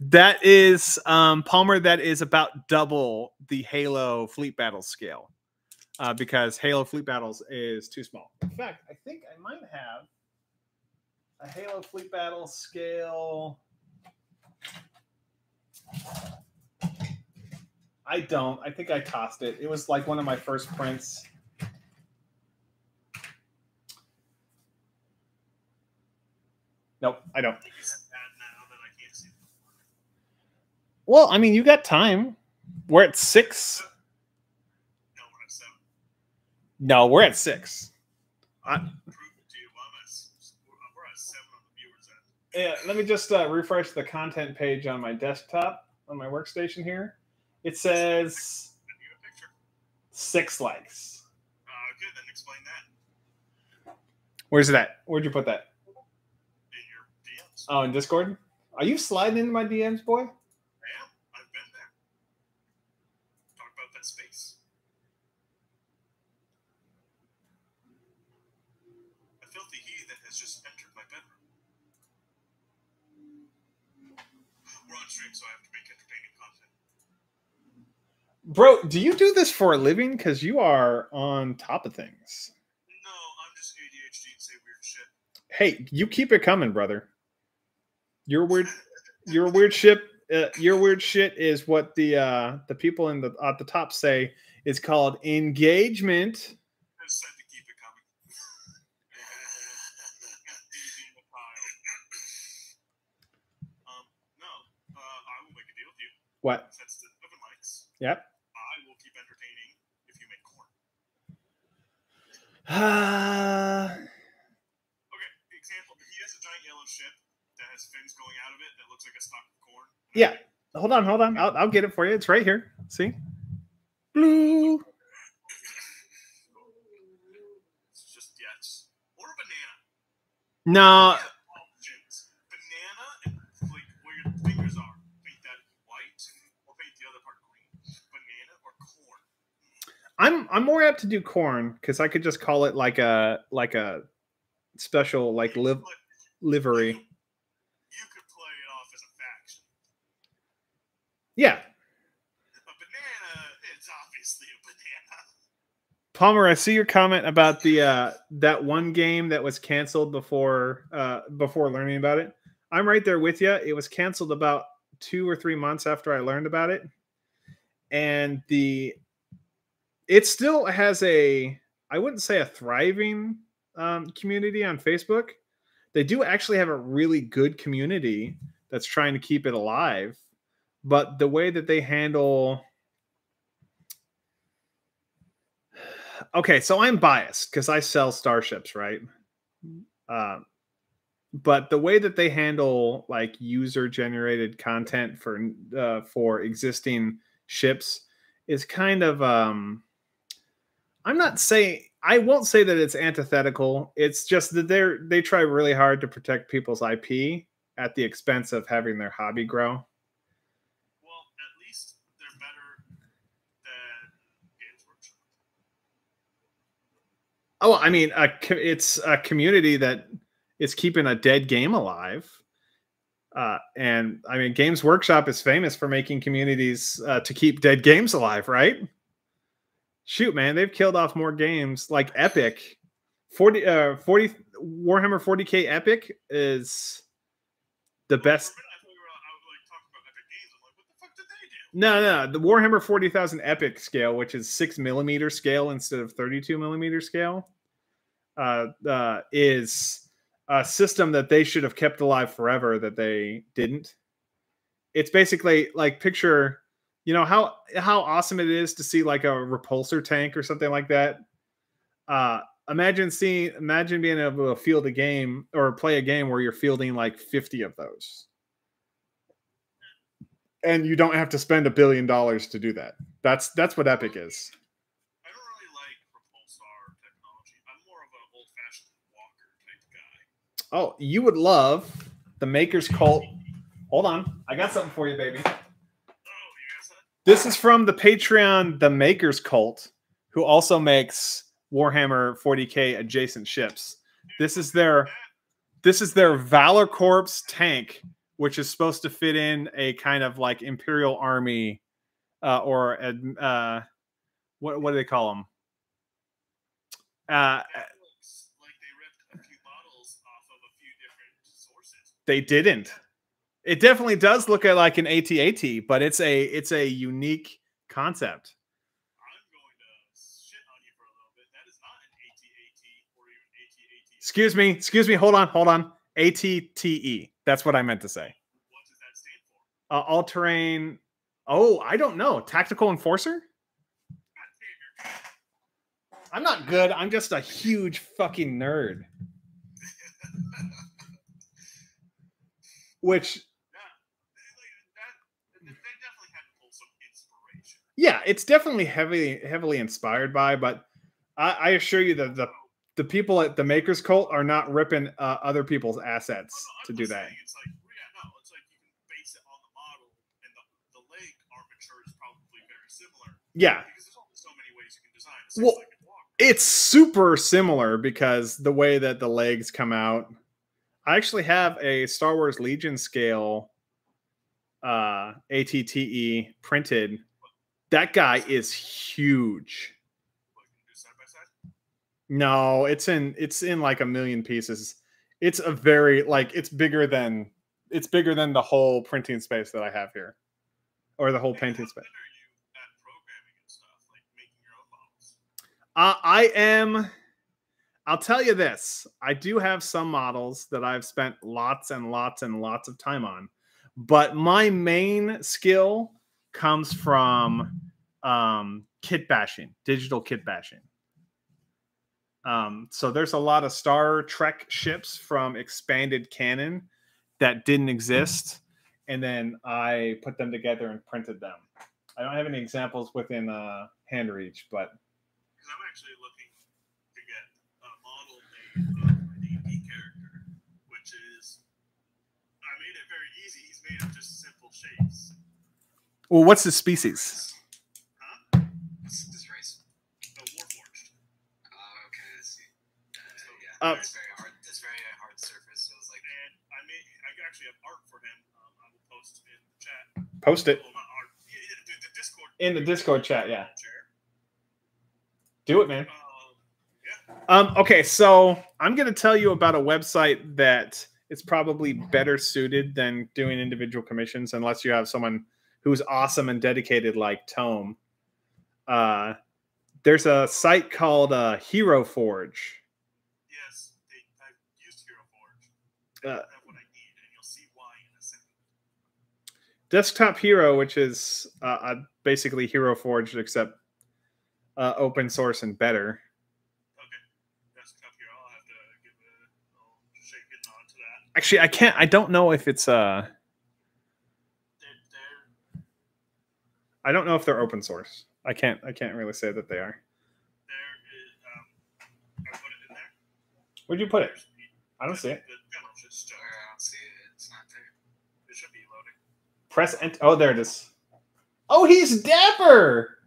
That is um, Palmer. That is about double the Halo Fleet Battles scale, uh, because Halo Fleet Battles is too small. In fact, I think I might have a Halo Fleet Battle scale. I don't. I think I tossed it. It was like one of my first prints. Nope, I don't. I think it's bad now that I can't see. Well, I mean, you got time. We're at six. No, we're at seven. No, we're at six. I- Prove it to you. Well, I'm at, s- we're we're at seven on the viewers end. Yeah, let me just uh, refresh the content page on my desktop on my workstation here. It says Send you a picture. six likes. Uh, good. Then explain that Where's it at? Where'd you put that? in your DMs. Oh, in Discord. Are you sliding into my DMs, boy? I am. I've been there. Talk about that space. A filthy heathen has just entered my bedroom. We're on stream, so I have to make entertaining content. Bro, do you do this for a living? Because you are on top of things. No, I'm just ADHD and say weird shit. Hey, you keep it coming, brother. Your weird, your weird shit. Uh, your weird shit is what the uh, the people in the at the top say is called engagement. I just Okay, example. He has a giant yellow ship that has fins going out of it that looks like a stalk of corn. yeah. Hold on, hold on. I'll, I'll get it for you. It's right here. See? Blue. It's just yes, or a banana. No. Options. I'm I'm more apt to do corn because I could just call it like a like a special like liv- livery. you could play it off as a faction. Yeah. A banana, it's obviously a banana. Palmer, I see your comment about the uh that one game that was canceled before uh before learning about it. I'm right there with you. It was canceled about 2 or 3 months after I learned about it. And the it still has a I wouldn't say a thriving um, community on Facebook. They do actually have a really good community that's trying to keep it alive. But the way that they handle okay, so I'm biased because I sell starships, right? Uh, but the way that they handle like user generated content for uh, for existing ships is kind of um I'm not saying I won't say that it's antithetical. It's just that they're they try really hard to protect people's IP at the expense of having their hobby grow. Well, at least they're better than Games Workshop. Oh, I mean, a, it's a community that is keeping a dead game alive. Uh, and I mean, Games Workshop is famous for making communities uh, to keep dead games alive, right? Shoot, man, they've killed off more games like Epic. 40, uh, 40 Warhammer 40k Epic is the best. For a minute, I thought we were out like talking about Epic Games. I'm like, what the fuck did they do? No, no, the Warhammer 40,000 Epic scale, which is six millimeter scale instead of 32 millimeter scale, uh, uh, is a system that they should have kept alive forever that they didn't. It's basically like picture, you know how how awesome it is to see like a repulsor tank or something like that. Uh, imagine seeing, imagine being able to field a game or play a game where you're fielding like 50 of those and you don't have to spend a billion dollars to do that. That's that's what Epic is. I don't really like Repulsor technology. I'm more of an old fashioned walker type guy. Oh, you would love the Maker's Cult. Hold on, I got something for you, baby. This is from the Patreon, the Maker's Cult, who also makes Warhammer 40k adjacent ships. This is their this is their Valor Corps tank, which is supposed to fit in a kind of like Imperial Army uh, or ad- uh, what what do they call them? Uh, That looks like they ripped a few models off of a few different sources. they didn't. It definitely does look at like an AT-AT, but it's a it's a unique concept. I'm going to shit on you for a little bit. That is not an AT-AT or even AT-AT. Excuse me, excuse me. Hold on, hold on. ATTE. That's what I meant to say. What does that stand for? Uh, all terrain. Oh, I don't know. Tactical enforcer. God damn, you're good. I'm not good. I'm just a huge fucking nerd. Which, Yeah, like that. They definitely had to pull some inspiration. Yeah, it's definitely heavily heavily inspired by. But I, I assure you that the the people at the Makers Cult are not ripping uh, other people's assets No, no, to do that. It's like, yeah, no, it's like you can base it on the model, and the, the leg armature is probably very similar Yeah, because there's only so many ways you can design a Well, it's super similar because the way that the legs come out. I actually have a Star Wars Legion scale uh ATTE printed. That guy is huge. What, you can do side by side? No, it's in it's in like a million pieces. It's a very like it's bigger than it's bigger than the whole printing space that I have here. Or the whole painting space. good are you at programming and stuff, like making your own models? Uh, I am. I'll tell you this. I do have some models that I've spent lots and lots and lots of time on, but my main skill comes from um, kit bashing, digital kit bashing. Um, so there's a lot of Star Trek ships from expanded canon that didn't exist, and then I put them together and printed them. I don't have any examples within uh, hand reach, but I'm actually looking to get a model made of my D&D character, which is I made it very easy. He's made of just simple shapes. Well, what's the species? Huh? What's this race? A warforged. Oh, okay, I see. So, Yeah, Uh, it's very hard. It's very uh, hard surface. So it's like, and I made I actually have art for him. Um, I will post in the chat. Post it Well, not art. Yeah, yeah, the, the Discord. in the Discord chat. Yeah, do it, man. Um, Um, okay, so I'm going to tell you about a website that is probably better suited than doing individual commissions, unless you have someone who's awesome and dedicated like Tome. Uh, there's a site called uh, Hero Forge. yes, they, I've used Hero Forge. Uh, what I need, and you'll see why in a second. Desktop Hero, which is uh, uh, basically Hero Forged except uh, open source and better. Desktop Hero. I'll have to give a little shake and nod to that. Actually, I can't. I don't know if it's. Uh, They're, they're, I don't know if they're open source. I can't. I can't really say that they are. Where'd you put it? I don't see it. Press enter. Oh, there it is. Oh, he's dapper.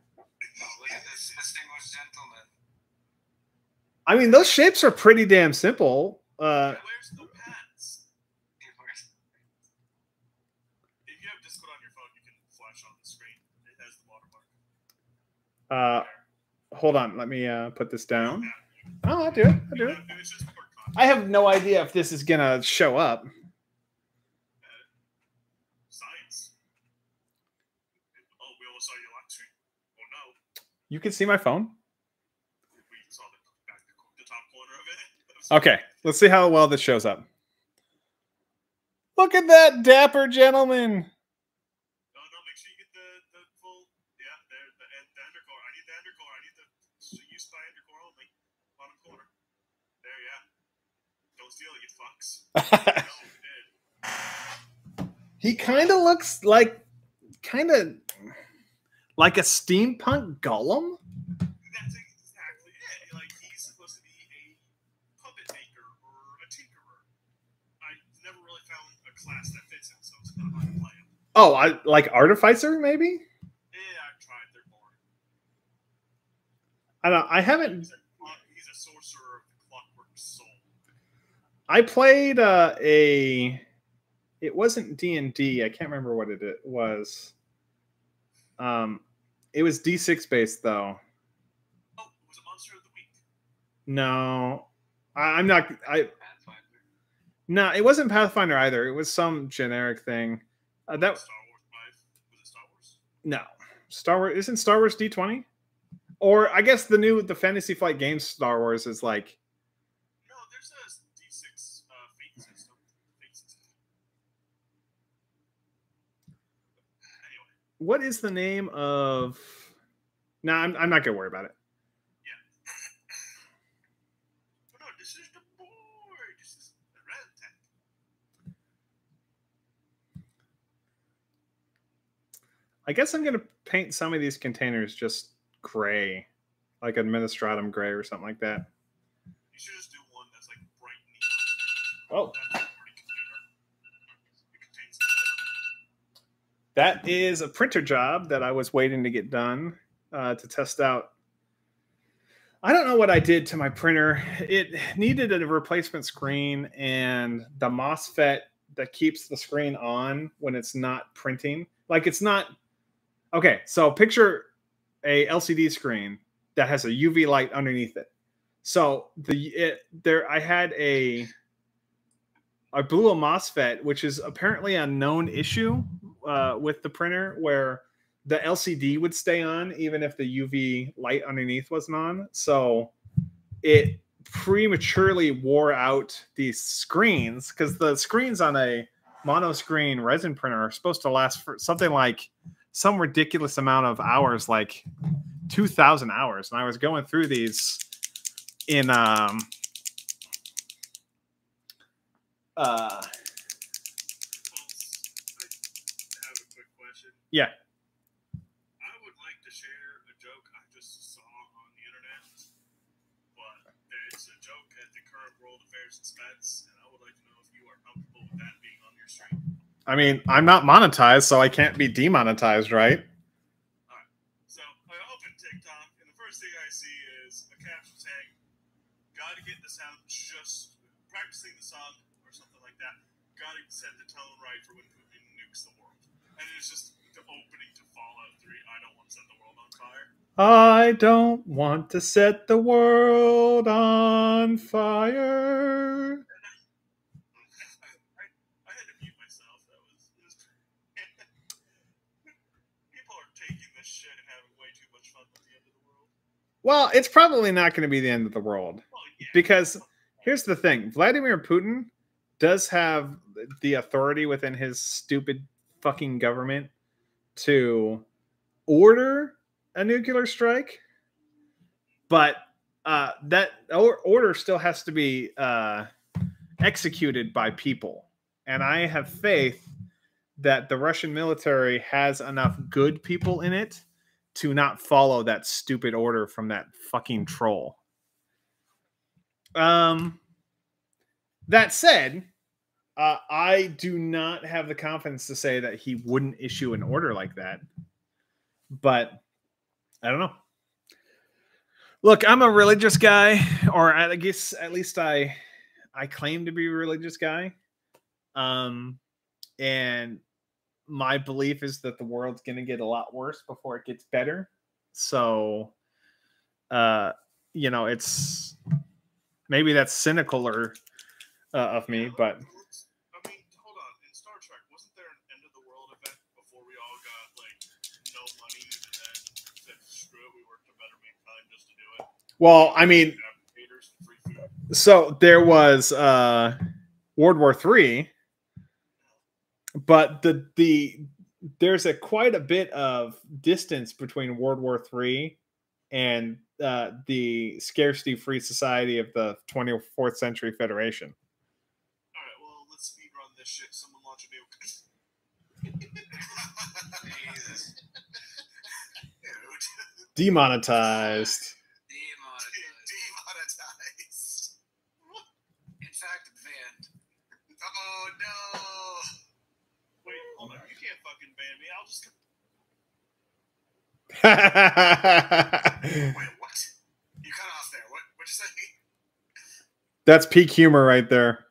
I mean, those shapes are pretty damn simple. Uh, Where's the pants? He wears- If you have Discord on your phone, you can flash on the screen. It has the watermark. Uh, hold on. Let me uh, put this down. Oh, I'll do it. I'll do it. I have no idea if this is gonna show up. You can see my phone. Okay, let's see how well this shows up. Look at that dapper gentleman. No, no, make sure you get the, the full, yeah, there, the, and the undercore. I need the undercore. I need the s- use by undercore only. Bottom corner. There, yeah. Don't steal it, you fucks. no, we did. he kind of looks like, kind of like a steampunk golem. That's exactly it. Like, he's supposed to be a puppet maker or a tinkerer. I never really found a class that fits him, so it's kind of hard to play him. Oh, I like artificer maybe. Yeah, I've tried. They're boring. I don't. I haven't. He's a, clock- he's a sorcerer of the clockwork soul. I played uh, a. It wasn't D and D. I can't remember what it it was. Um, it was D six based though. Oh, it was a monster of the week. No, I, I'm not. I no, it wasn't Pathfinder either. It was some generic thing. Uh, that Star Wars 5. Was it Star Wars? no Star Wars isn't Star Wars D twenty, or I guess the new the Fantasy Flight Games Star Wars is like No, there's a D6 uh, fate system. Fate system. Anyway, what is the name of? No, I'm, I'm not gonna worry about it. oh no, this is the board. This is the red tech. I guess I'm gonna paint some of these containers just gray, like administratum gray or something like that. You should just do one that's like bright Oh. neon. That's That is a printer job that I was waiting to get done uh, to test out. I don't know what I did to my printer. It needed a replacement screen, and the MOSFET that keeps the screen on when it's not printing, like it's not. Okay, so picture a LCD screen that has a UV light underneath it. So the it, there, I had a I blew a MOSFET, which is apparently a known issue uh, with the printer, where the LCD would stay on even if the UV light underneath wasn't on. So it prematurely wore out these screens because the screens on a mono screen resin printer are supposed to last for something like some ridiculous amount of hours, like 2,000 hours. And I was going through these in um, uh, Yeah. I would like to share a joke I just saw on the internet, but it's a joke at the current world affairs expense, and I would like to know if you are comfortable with that being on your stream. I mean, I'm not monetized, so I can't be demonetized, right? So I open TikTok, and the first thing I see is a caption saying, "Got to get the sound just practicing the song or something like that. Got to set the tone right for when Putin nukes the world." And it's just the opening to Fallout 3. I don't want to set the world on fire. I don't want to set the world on fire. I, I had to mute myself. That was, it was people are taking this shit and having way too much fun with the end of the world. Well, it's probably not going to be the end of the world Well, yeah. because here's the thing Vladimir Putin does have the authority within his stupid fucking government to order a nuclear strike, but uh, that or- order still has to be uh, executed by people. And I have faith that the Russian military has enough good people in it to not follow that stupid order from that fucking troll. Um, that said, uh, I do not have the confidence to say that he wouldn't issue an order like that. But I don't know. Look, I'm a religious guy, or I guess at least I I claim to be a religious guy. Um, and my belief is that the world's going to get a lot worse before it gets better. So, uh, you know, it's maybe that's cynical or uh, of me, but well, I mean, Have haters and free food. so there was uh World War Three, but the the there's a quite a bit of distance between World War Three and uh, the scarcity free society of the 24th century Federation. All right, well, let's speed run this shit. Someone launch a nuke. Jesus. Dude. Demonetized. Demonetized. I'll just. Wait, what? You cut off there. What? What'd you say? That's peak humor right there.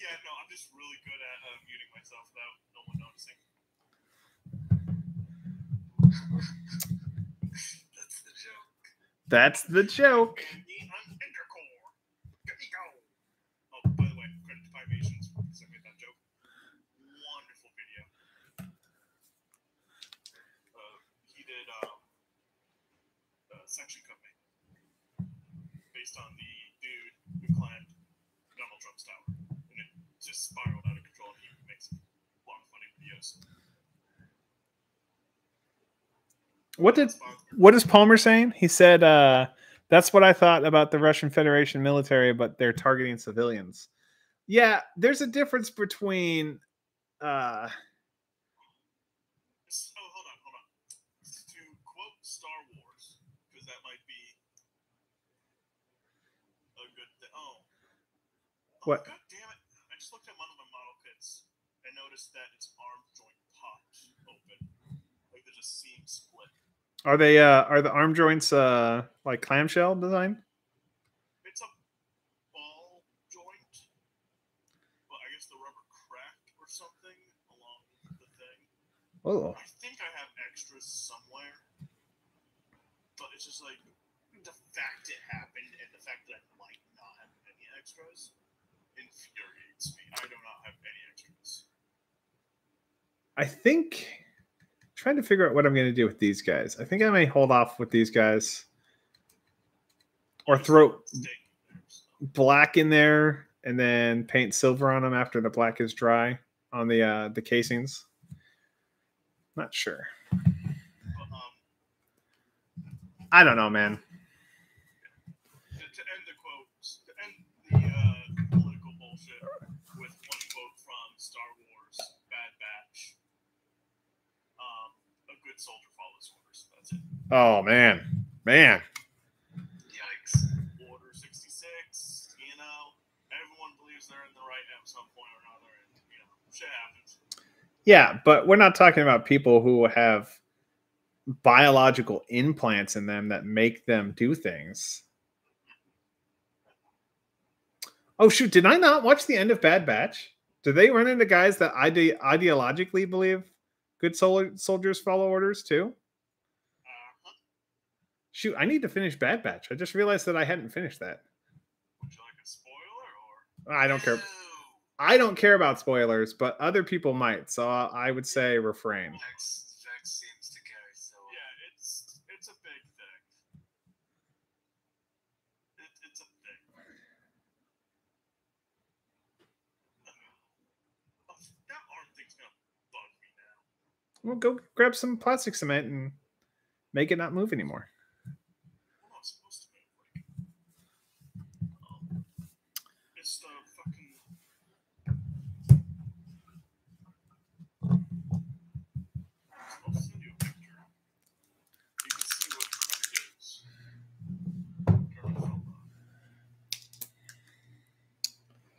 Yeah, no, I'm just really good at uh, muting myself without no one noticing. That's the joke. That's the joke. Ban me on Intercore. Let me go. Oh, by the way, credit to Pivations because I made that joke. Wonderful video. Uh, he did um, uh, Section Company based on the dude who climbed Donald Trump's tower, and it just spiraled out of control. And he makes a lot videos. What did what is Palmer saying? He said, uh, "That's what I thought about the Russian Federation military, but they're targeting civilians." Yeah, there's a difference between. Uh, S- Oh, hold on, hold on. To quote Star Wars, because that might be a good thing. Oh. oh. What? God damn it. I just looked at one of my model kits and noticed that its arm joint popped open. Like there's a seam split. Are they? Uh, are the arm joints uh, like clamshell design? It's a ball joint, but I guess the rubber cracked or something along the thing. Oh, I think I have extras somewhere, but it's just like the fact it happened and the fact that I might not have any extras infuriates me. I do not have any extras. I think. Trying to figure out what I'm going to do with these guys. I think I may hold off with these guys, or throw a stake there, so. black in there and then paint silver on them after the black is dry on the uh the casings. Not sure. Um, I don't know, man. to, to end the quotes, to end the uh, political bullshit with one quote from Star Wars Bad Batch. Um, a good soldier follows orders. That's it. Oh man, man. Yikes. Order 66, you know, everyone believes they're in the right at some point or another, and, you know, shit happens. Yeah, but we're not talking about people who have biological implants in them that make them do things. Oh shoot, did I not watch the end of Bad Batch? Do they run into guys that ide- ideologically believe good sol- soldiers follow orders too? Uh-huh. Shoot, I need to finish Bad Batch. I just realized that I hadn't finished that. Would you like a spoiler, or? I don't care. No. I don't care about spoilers, but other people might. So I would say refrain. Vex, Vex seems to carry so. Yeah, it's it's a big thing. It, it's a thing. Oh, that arm thing's gonna bug me now. Well, go grab some plastic cement and make it not move anymore.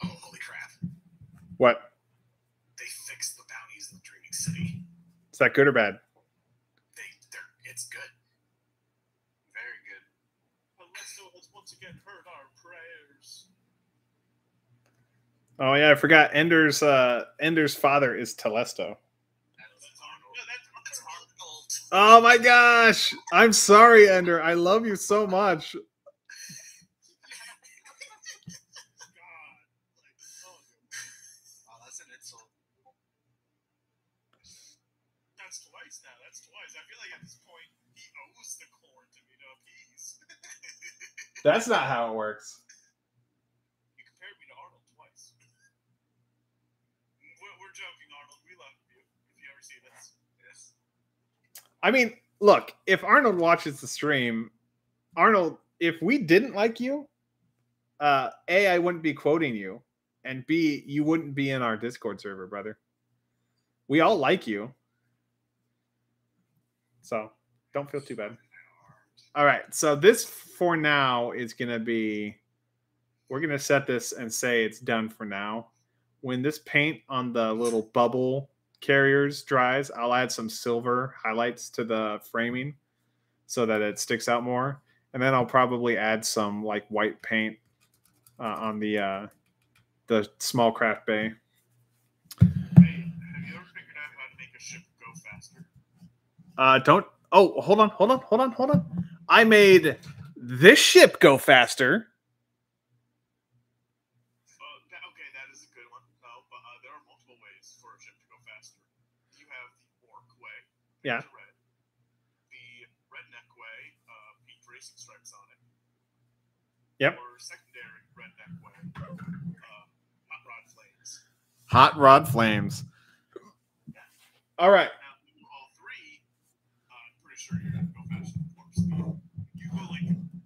Oh, what that good or bad? They, it's good. Very good. Alesso has once again heard our prayers. Oh yeah, I forgot. Ender's uh Ender's father is Telesto. That's Arnold. Yeah, that's- That's Arnold. Oh my gosh. I'm sorry, Ender. I love you so much. God. Like, oh, Oh, that's an insult. that's twice now. That's twice. I feel like at this point, he owes the corn to me to appease. That's not how it works. You compared me to Arnold twice. We're, we're joking, Arnold. We love you. If you ever see this. Yes. I mean, look, if Arnold watches the stream, Arnold, if we didn't like you, uh, A, I wouldn't be quoting you, and B, you wouldn't be in our Discord server, brother. We all like you. So don't feel too bad. All right. So this for now is going to be, we're going to set this and say it's done for now. When this paint on the little bubble carriers dries, I'll add some silver highlights to the framing so that it sticks out more. And then I'll probably add some like white paint uh, on the uh, the small craft bay. Have you ever figured out how to make a ship go faster? Uh, don't. Oh, hold on, hold on, hold on, hold on. I made this ship go faster. Uh, that, okay, that is a good one. No, but uh, there are multiple ways for a ship to go faster. You have the orc way. Yeah. the Red. The redneck way, uh, pink racing stripes on it. Yep. Or secondary redneck way, uh, hot rod flames. Hot rod flames. All right. Now, if you do all three, uh, I'm pretty sure you're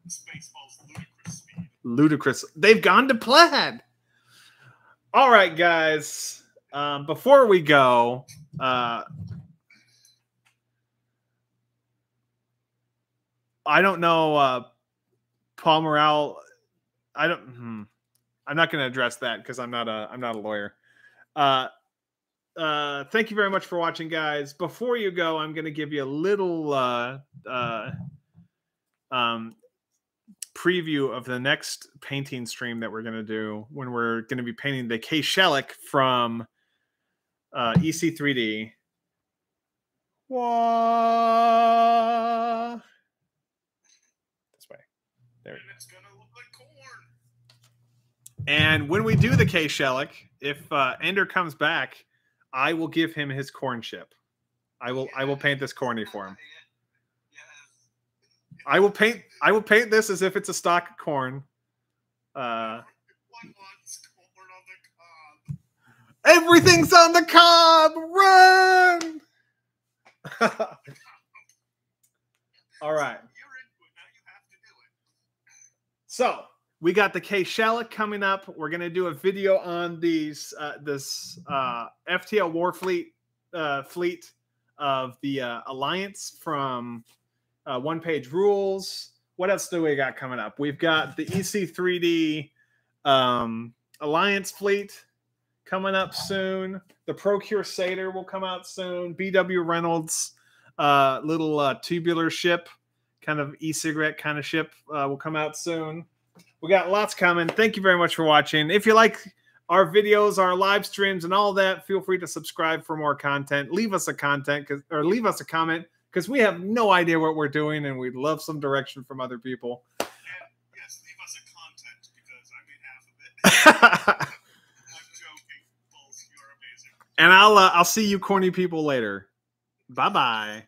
Spaceballs ludicrous speed. ludicrous. They've gone to plaid. All right, guys. Um, before we go, uh, I don't know. Uh, Paul Morale. I don't. Hmm, I'm not going to address that because I'm not a. I'm not a lawyer. Uh, uh, thank you very much for watching, guys. Before you go, I'm going to give you a little uh, uh, um, preview of the next painting stream that we're going to do when we're going to be painting the K Shellac from uh, EC3D. Wah. This way. There And it's gonna look like corn. And when we do the K Shellac, if uh, Ender comes back, I will give him his corn ship. I will I will paint this corny for him. I will paint I will paint this as if it's a stock of corn. Uh, everything's on the cob. Run! All right. So we got the K Shellac coming up. We're gonna do a video on these uh, this uh, FTL Warfleet uh, fleet of the uh, Alliance from uh, One Page Rules. What else do we got coming up? We've got the EC3D um, Alliance fleet coming up soon. The Procure Satyr will come out soon. BW Reynolds uh, little uh, tubular ship, kind of e-cigarette kind of ship, uh, will come out soon. We got lots coming. Thank you very much for watching. If you like our videos, our live streams, and all that, feel free to subscribe for more content. Leave us a content or leave us a comment because we have no idea what we're doing and we'd love some direction from other people. And yes, leave us a content because I made half of it. I'm joking. Bulls, you're amazing. and I'll uh, I'll see you corny people later. Bye bye.